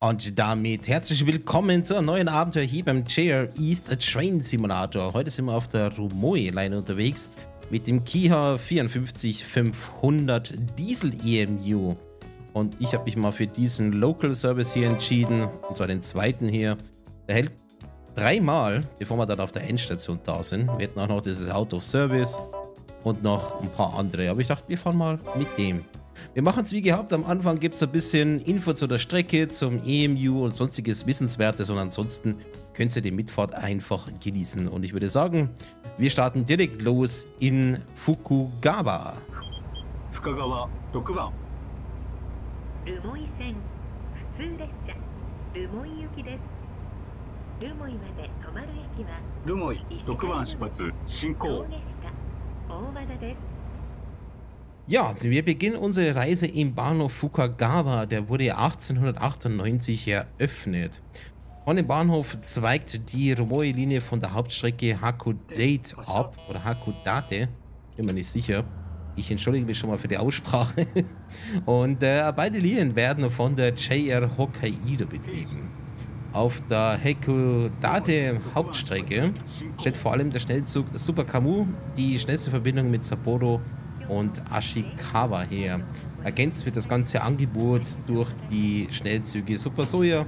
Und damit herzlich willkommen zu einem neuen Abenteuer hier beim JR East Train Simulator. Heute sind wir auf der Rumoi-Line unterwegs mit dem Kiha 54500 Diesel EMU. Und ich habe mich mal für diesen Local Service hier entschieden, und zwar den zweiten hier. Der hält dreimal, bevor wir dann auf der Endstation da sind. Wir hätten auch noch dieses Out of Service und noch ein paar andere. Aber ich dachte, wir fahren mal mit dem. Wir machen es wie gehabt. Am Anfang gibt es ein bisschen Info zu der Strecke, zum EMU und sonstiges Wissenswertes. Und ansonsten könnt ihr die Mitfahrt einfach genießen. Und ich würde sagen, wir starten direkt los in Fukugawa. Fukugawa 6番留萌線普通列車留萌行きです留萌まで止まる駅は留萌6番出発進行大和田です ja, wir beginnen unsere Reise im Bahnhof Fukagawa. Der wurde 1898 eröffnet. Von dem Bahnhof zweigt die Romoi-Linie von der Hauptstrecke Hakodate ab. Oder Hakodate. Bin mir nicht sicher. Ich entschuldige mich schon mal für die Aussprache. Und äh, beide Linien werden von der JR Hokkaido betrieben. Auf der Hakodate Hauptstrecke steht vor allem der Schnellzug Super Kamu, die schnellste Verbindung mit Sapporo und Ashikawa her. Ergänzt wird das ganze Angebot durch die Schnellzüge Super Soya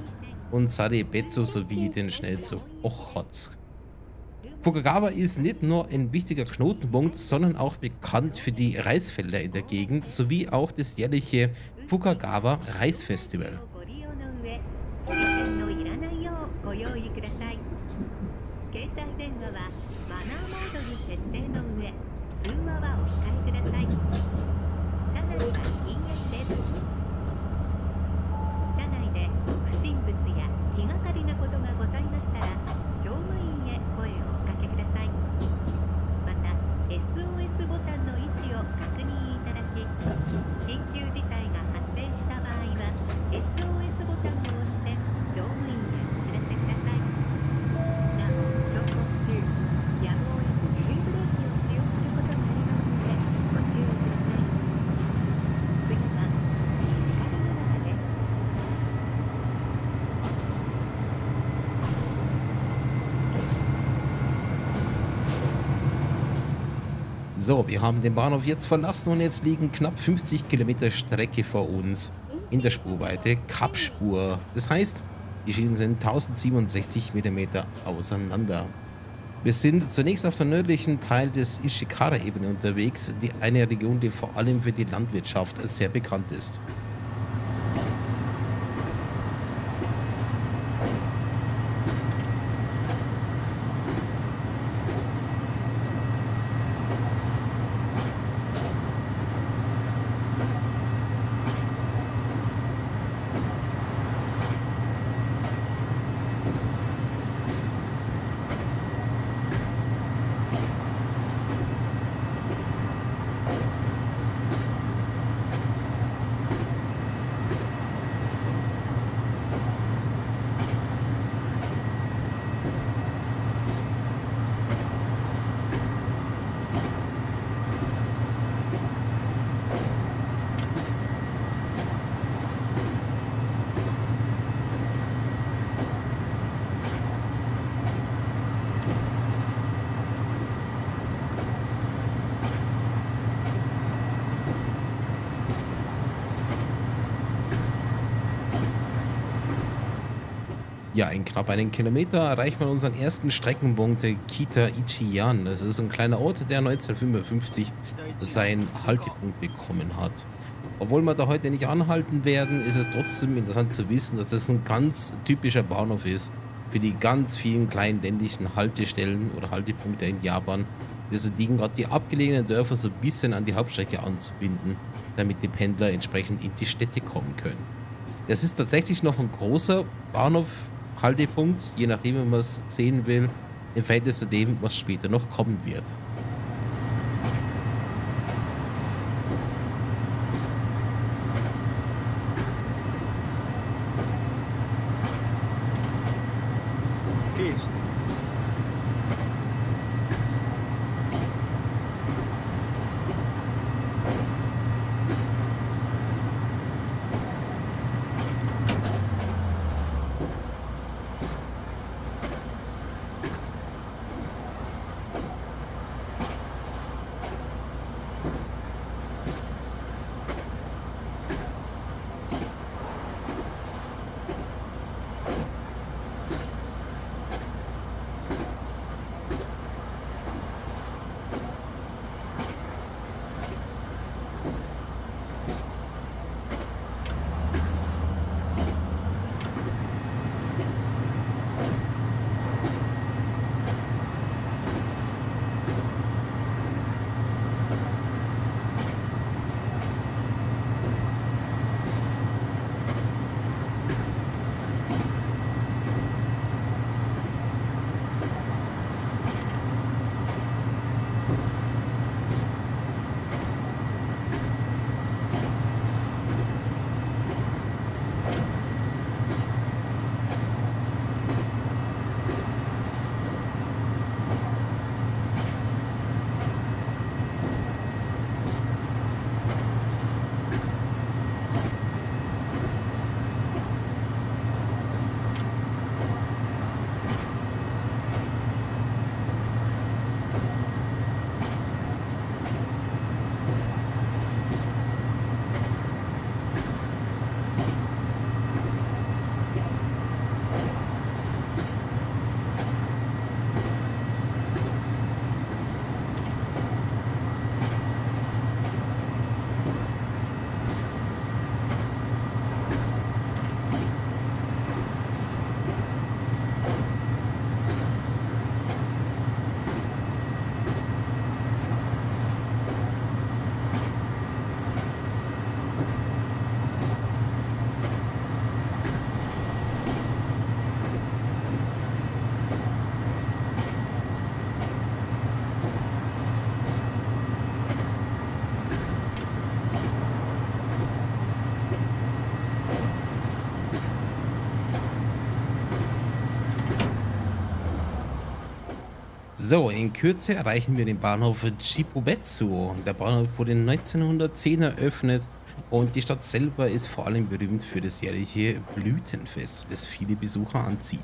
und Sarebetsu sowie den Schnellzug Ochotsk. Fukagawa ist nicht nur ein wichtiger Knotenpunkt, sondern auch bekannt für die Reisfelder in der Gegend sowie auch das jährliche Fukagawa Reisfestival. So, wir haben den Bahnhof jetzt verlassen und jetzt liegen knapp 50 Kilometer Strecke vor uns in der Spurweite Kapspur. Das heißt, die Schienen sind 1067 Millimeter auseinander. Wir sind zunächst auf der nördlichen Teil des Ishikara-Ebene unterwegs, die eine Region, die vor allem für die Landwirtschaft sehr bekannt ist. Ja, in knapp einen Kilometer erreicht man unseren ersten Streckenpunkt Kita Ichiyan. Das ist ein kleiner Ort, der 1955 seinen Haltepunkt bekommen hat. Obwohl wir da heute nicht anhalten werden, ist es trotzdem interessant zu wissen, dass das ein ganz typischer Bahnhof ist für die ganz vielen kleinen ländlichen Haltestellen oder Haltepunkte in Japan. Wir dienen gerade die abgelegenen Dörfer so ein bisschen an die Hauptstrecke anzubinden, damit die Pendler entsprechend in die Städte kommen können. Es ist tatsächlich noch ein großer Bahnhof Haltepunkt, je nachdem, wie man es sehen will, im Verhältnis zu dem, was später noch kommen wird. So, in Kürze erreichen wir den Bahnhof Chibubetsu. Der Bahnhof wurde 1910 eröffnet und die Stadt selber ist vor allem berühmt für das jährliche Blütenfest, das viele Besucher anzieht.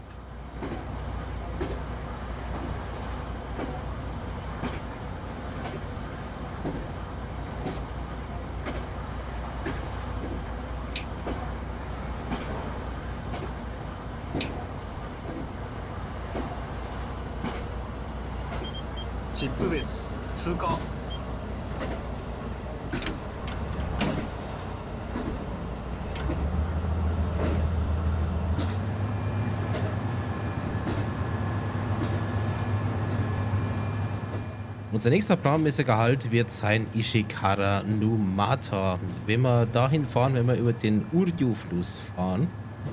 Unser nächster planmäßiger Halt wird sein Ishikara Numata. Wenn wir dahin fahren, wenn wir über den Uryu-Fluss fahren,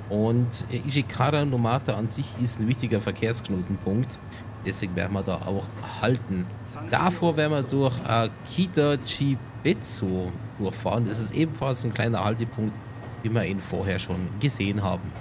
und Ishikara Numata an sich ist ein wichtiger Verkehrsknotenpunkt. Deswegen werden wir da auch halten. Davor werden wir durch Akita Chibetsu durchfahren. Das ist ebenfalls ein kleiner Haltepunkt, wie wir ihn vorher schon gesehen haben.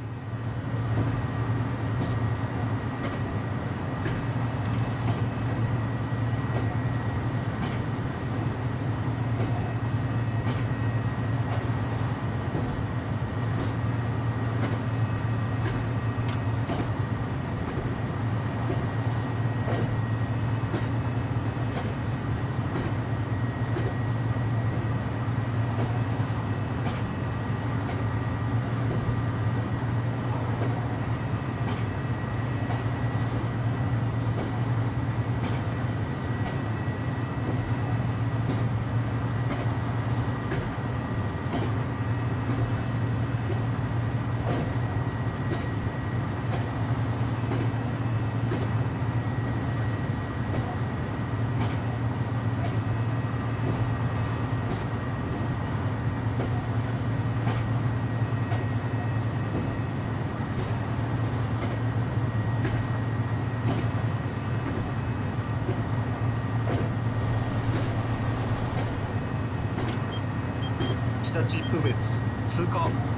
立区別通過。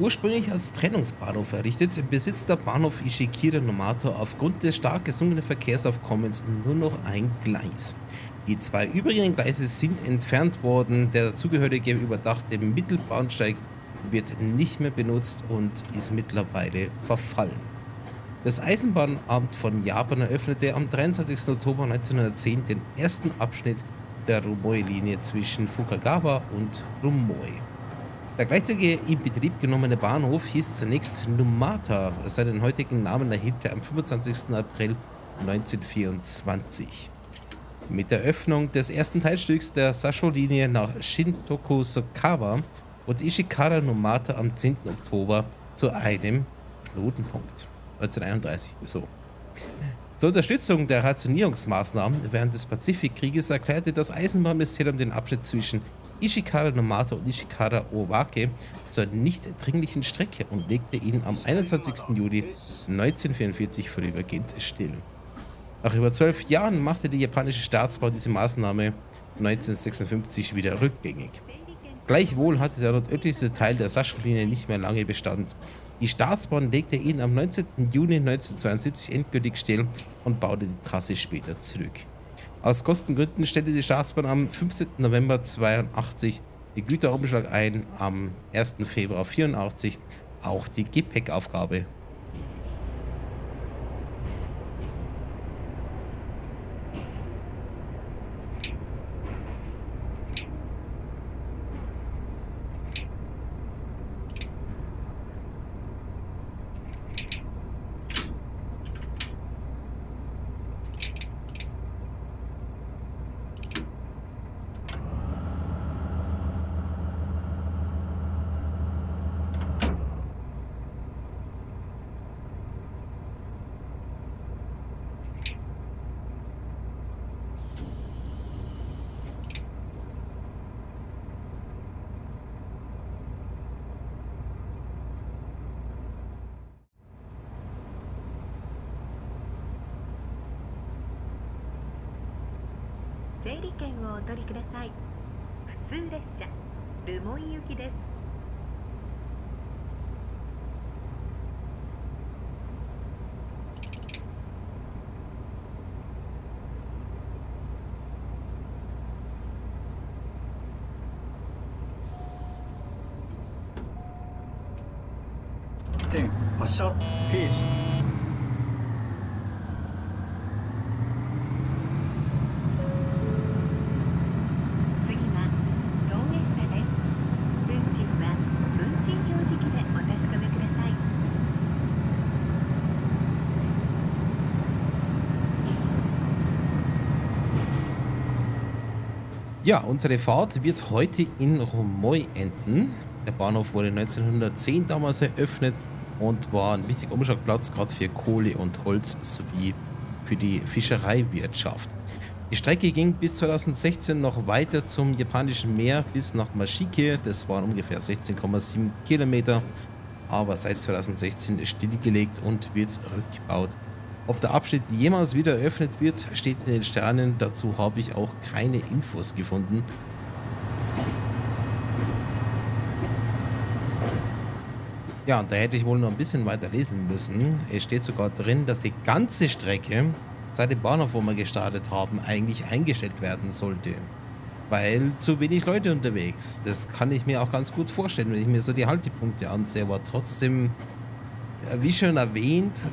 Ursprünglich als Trennungsbahnhof errichtet, besitzt der Bahnhof Ishikira Nomato aufgrund des stark gesunkenen Verkehrsaufkommens nur noch ein Gleis. Die zwei übrigen Gleise sind entfernt worden, der dazugehörige überdachte Mittelbahnsteig wird nicht mehr benutzt und ist mittlerweile verfallen. Das Eisenbahnamt von Japan eröffnete am 23. Oktober 1910 den ersten Abschnitt der Rumoi-Linie zwischen Fukagawa und Rumoi. Der gleichzeitige in Betrieb genommene Bahnhof hieß zunächst Numata. Seinen heutigen Namen erhielt er am 25. April 1924. Mit der Öffnung des ersten Teilstücks der Sasho-Linie nach Shintoku-Sokawa wurde Ishikara Numata am 10. Oktober zu einem Knotenpunkt. 1931, so. Zur Unterstützung der Rationierungsmaßnahmen während des Pazifikkrieges erklärte das Eisenbahnministerium den Abschnitt zwischen Ishikara Nomata und Ishikara Owake zur nicht dringlichen Strecke und legte ihn am 21. Juli 1944 vorübergehend still. Nach über zwölf Jahren machte die japanische Staatsbahn diese Maßnahme 1956 wieder rückgängig. Gleichwohl hatte der nordöstlichste Teil der Sascha-Linie nicht mehr lange Bestand. Die Staatsbahn legte ihn am 19. Juni 1972 endgültig still und baute die Trasse später zurück. Aus Kostengründen stellte die Staatsbahn am 15. November 82 die Güterumschlag ein, am 1. Februar 84 auch die Gepäckaufgabe. Ja, unsere Fahrt wird heute in Romoy enden. Der Bahnhof wurde 1910 damals eröffnet und war ein wichtiger Umschlagplatz, gerade für Kohle und Holz sowie für die Fischereiwirtschaft. Die Strecke ging bis 2016 noch weiter zum japanischen Meer bis nach Mashike. Das waren ungefähr 16,7 Kilometer, aber seit 2016 stillgelegt und wird rückgebaut. Ob der Abschnitt jemals wieder eröffnet wird, steht in den Sternen. Dazu habe ich auch keine Infos gefunden. Ja, da hätte ich wohl noch ein bisschen weiter lesen müssen. Es steht sogar drin, dass die ganze Strecke seit dem Bahnhof, wo wir gestartet haben, eigentlich eingestellt werden sollte. Weil zu wenig Leute unterwegs. Das kann ich mir auch ganz gut vorstellen, wenn ich mir so die Haltepunkte ansehe. Aber trotzdem, wie schon erwähnt,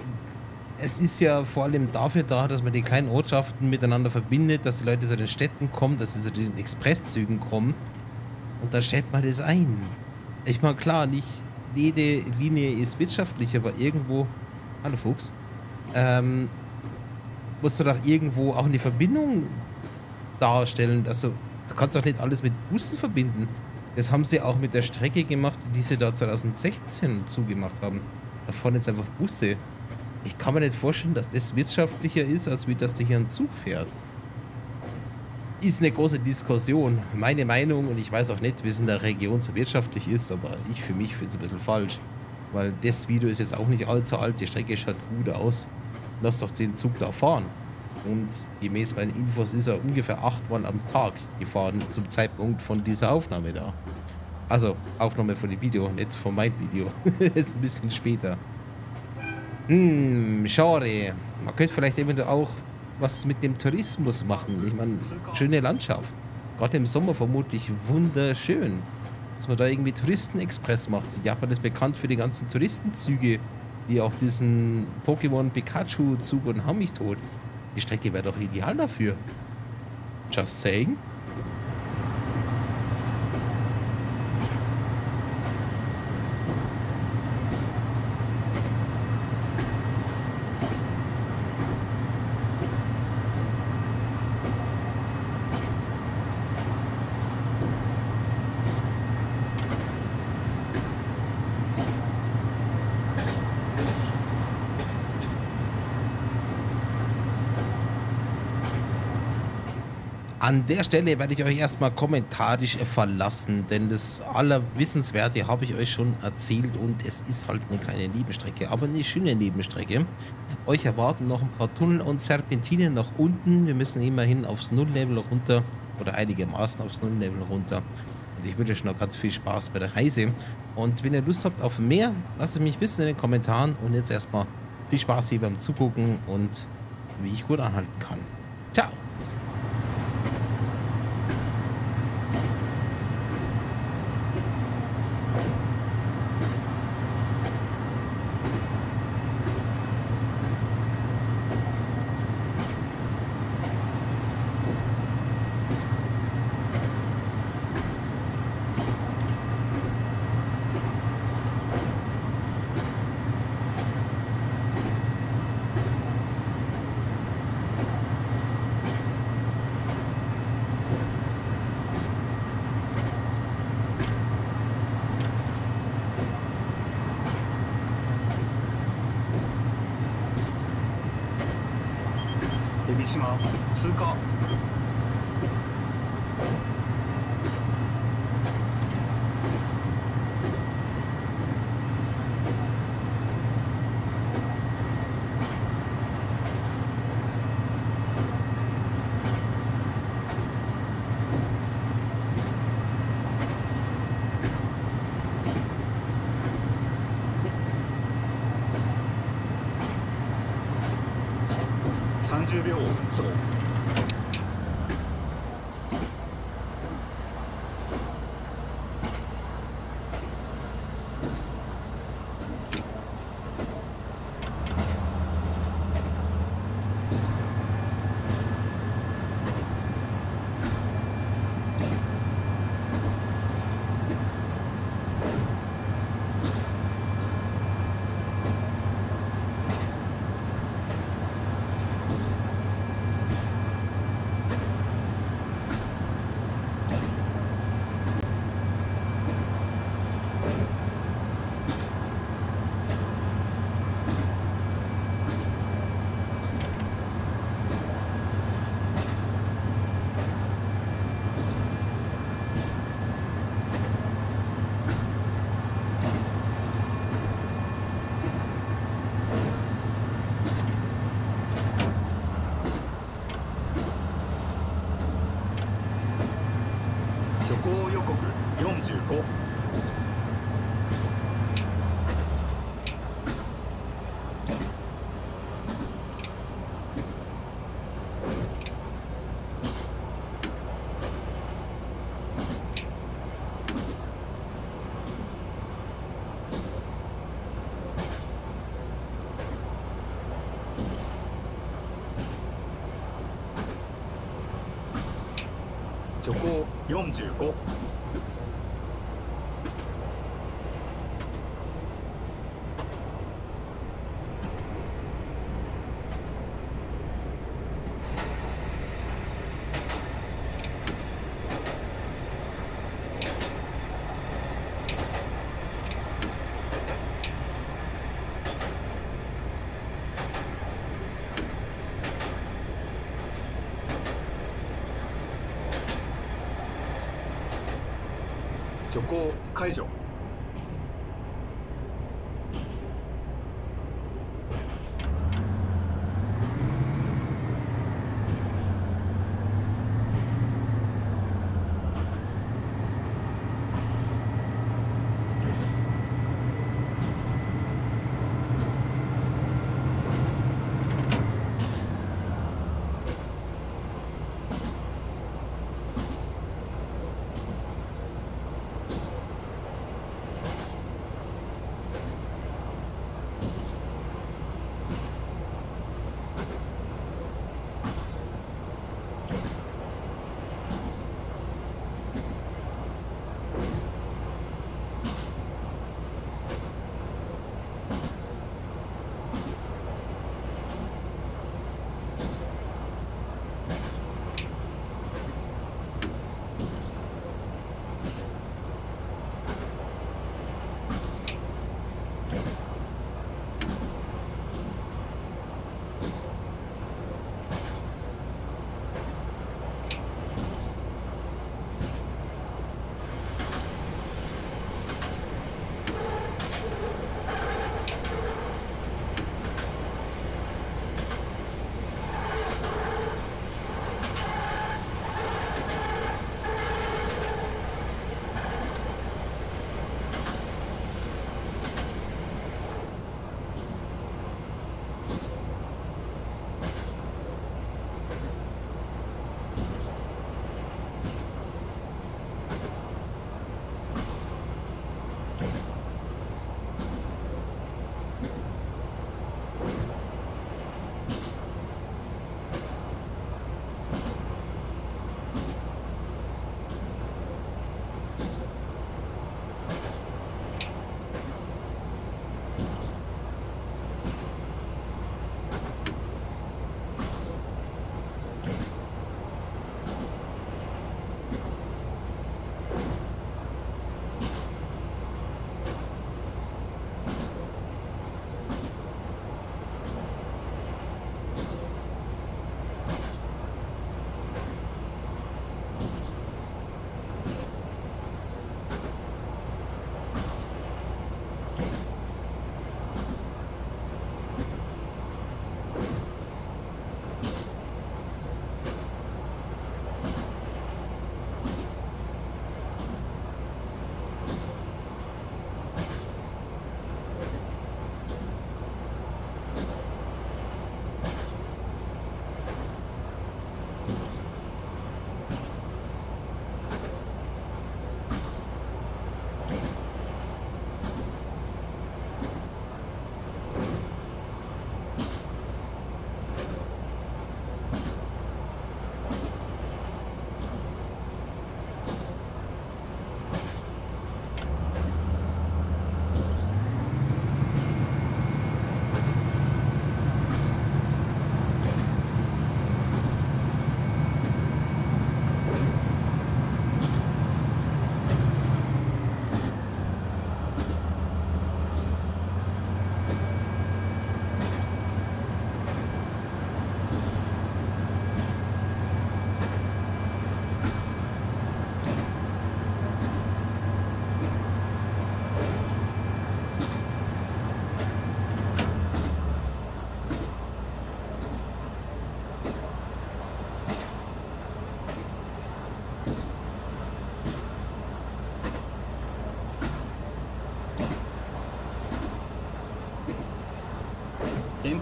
es ist ja vor allem dafür da, dass man die kleinen Ortschaften miteinander verbindet, dass die Leute zu den Städten kommen, dass sie zu den Expresszügen kommen. Und dann stellt man das ein. Ich meine, klar, nicht jede Linie ist wirtschaftlich, aber irgendwo, hallo Fuchs, ähm, musst du doch irgendwo auch eine Verbindung darstellen. Also, du kannst doch nicht alles mit Bussen verbinden. Das haben sie auch mit der Strecke gemacht, die sie da 2016 zugemacht haben. Da fahren jetzt einfach Busse ich kann mir nicht vorstellen, dass das wirtschaftlicher ist, als wie dass du hier einen Zug fährst. Ist eine große Diskussion. Meine Meinung, und ich weiß auch nicht, wie es in der Region so wirtschaftlich ist, aber ich für mich finde es ein bisschen falsch. Weil das Video ist jetzt auch nicht allzu alt, die Strecke schaut gut aus. Lass doch den Zug da fahren. Und gemäß meinen Infos ist er ungefähr achtmal am Tag gefahren zum Zeitpunkt von dieser Aufnahme da. Also, Aufnahme von dem Video, nicht von meinem Video. Jetzt ein bisschen später. Hm, schade. Man könnte vielleicht eventuell auch was mit dem Tourismus machen. Ich meine, schöne Landschaft. Gerade im Sommer vermutlich wunderschön. Dass man da irgendwie Touristenexpress macht. Japan ist bekannt für die ganzen Touristenzüge, wie auch diesen Pokémon Pikachu-Zug und Hau mich tot. Die Strecke wäre doch ideal dafür. Just saying. An der Stelle werde ich euch erstmal kommentarisch verlassen, denn das Allerwissenswerte habe ich euch schon erzählt und es ist halt eine kleine Nebenstrecke, aber eine schöne Nebenstrecke. Euch erwarten noch ein paar Tunnel und Serpentinen nach unten. Wir müssen immerhin aufs Nulllevel runter oder einigermaßen aufs Nulllevel runter. Und ich wünsche euch noch ganz viel Spaß bei der Reise. Und wenn ihr Lust habt auf mehr, lasst es mich wissen in den Kommentaren. Und jetzt erstmal viel Spaß hier beim Zugucken und wie ich gut anhalten kann. Ciao! 10秒徐行予告45 어? 解除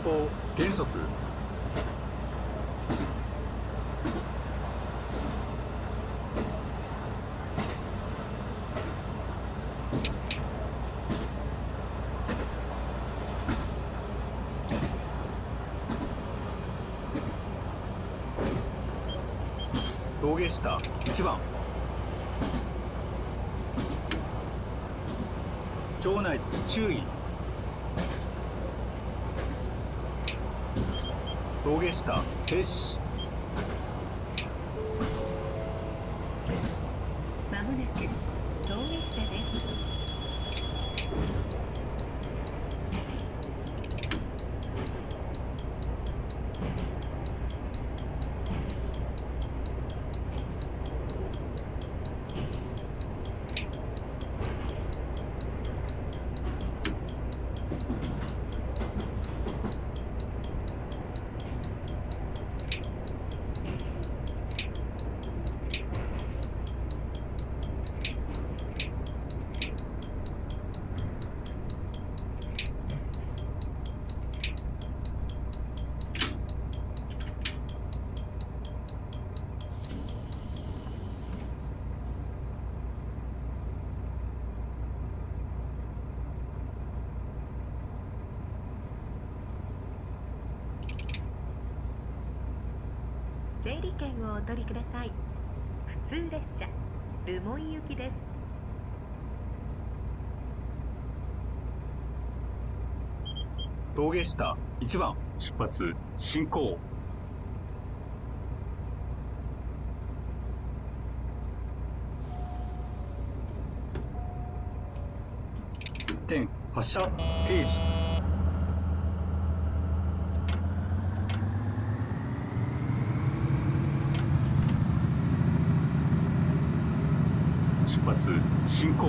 法原則。峠下1番。町内注意。峠下停止まもなく峠下です。整理券をお取りください。普通列車、留萌行きです。峠下1番出発進行点発車停止出発進行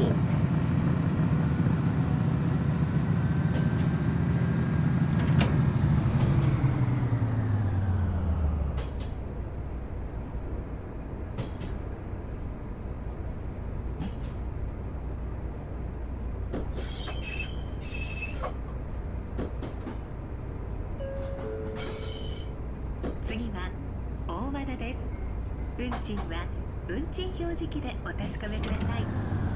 次は大和田です。運賃は運賃表示器でお確かめください。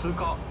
通過。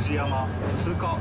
藤山通過。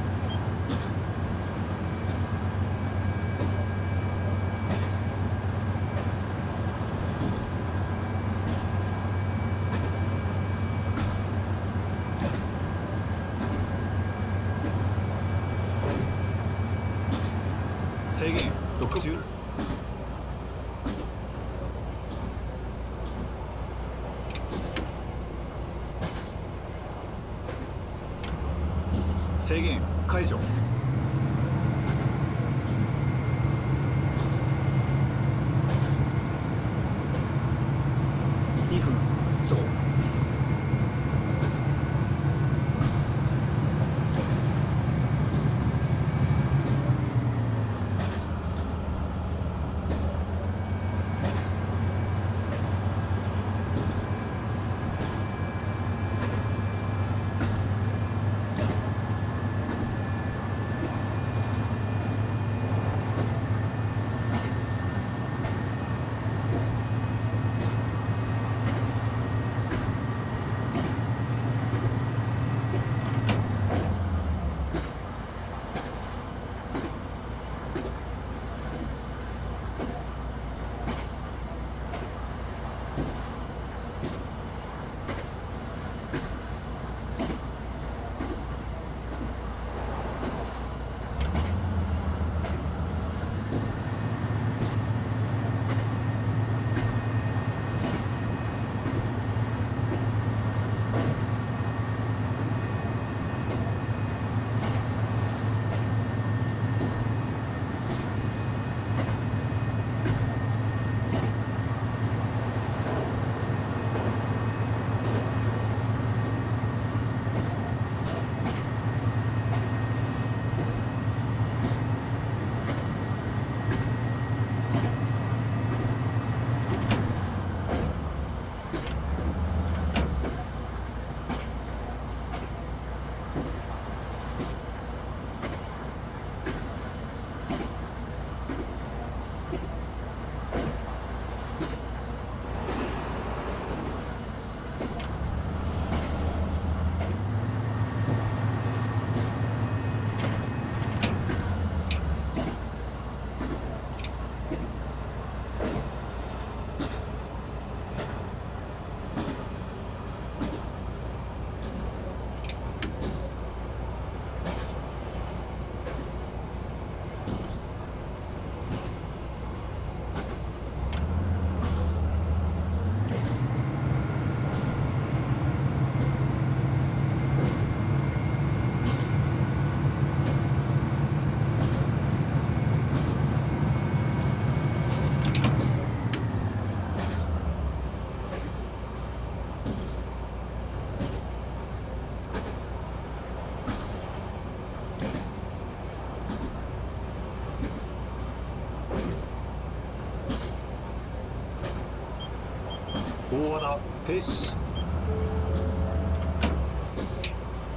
停止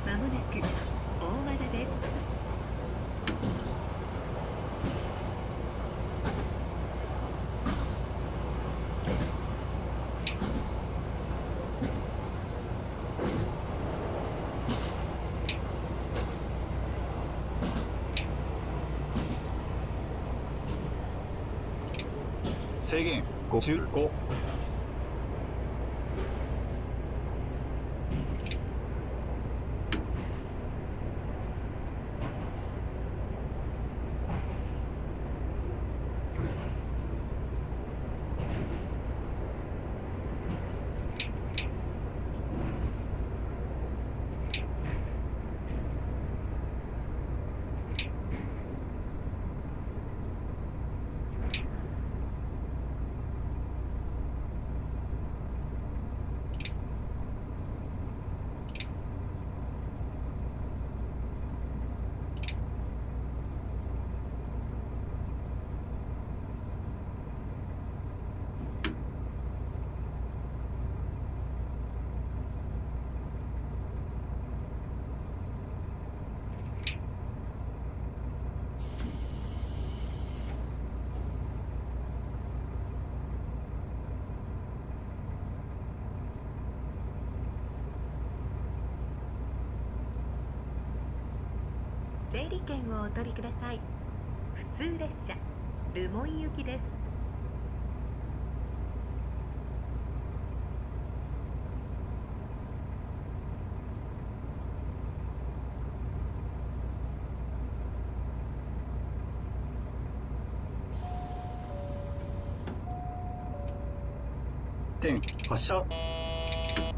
まもなく大和田です制限5り券をお取りください普通列車留萌行きです点発車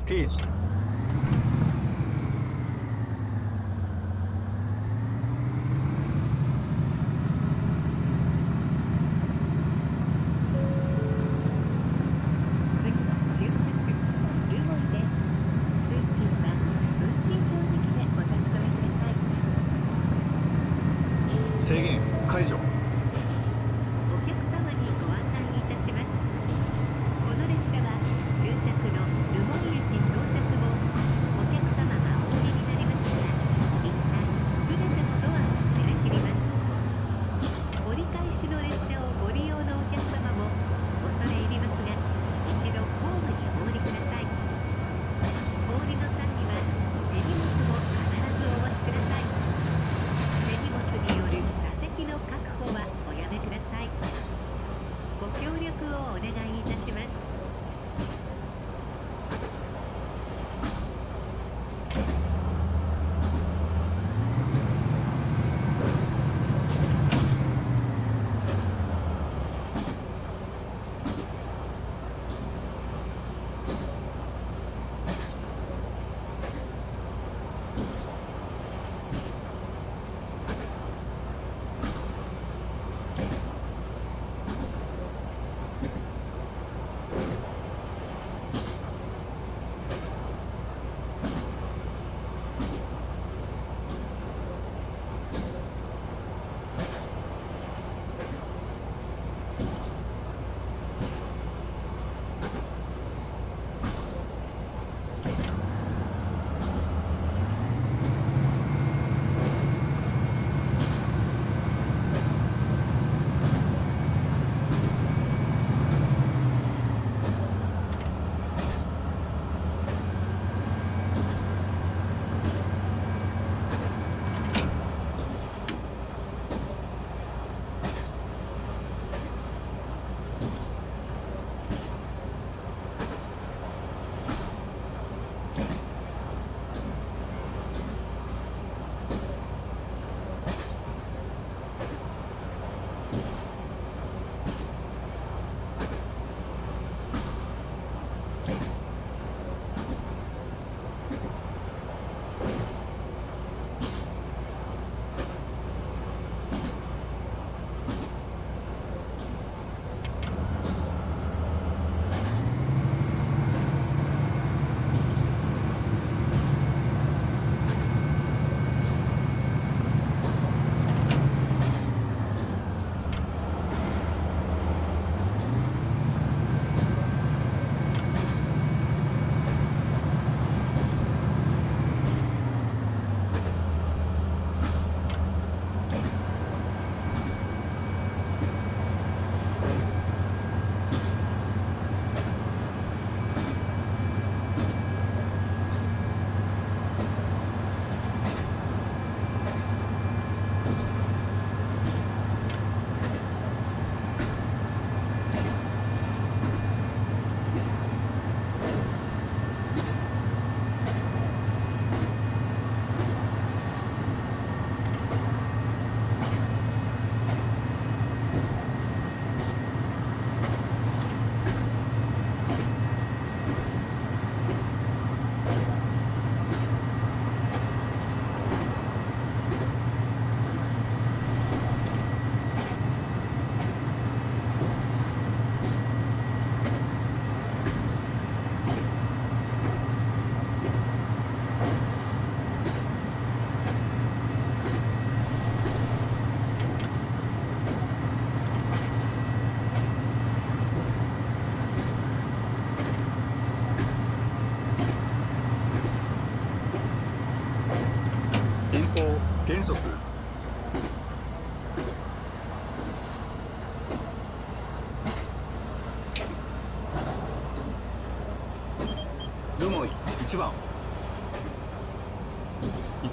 ページ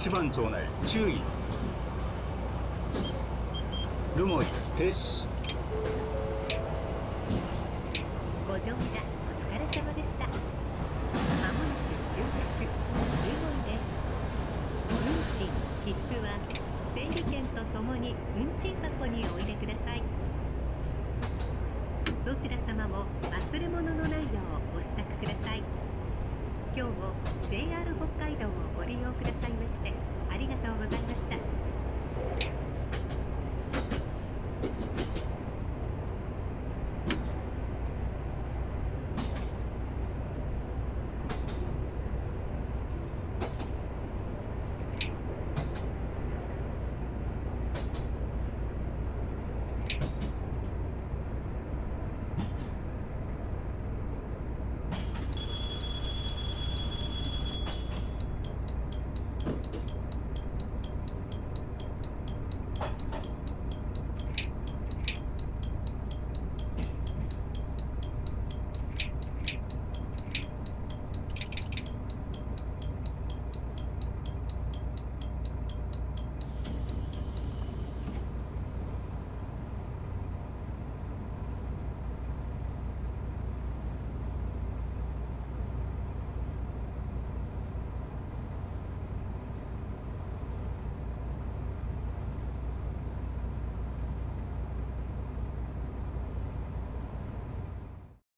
1番町内注意留萌停止。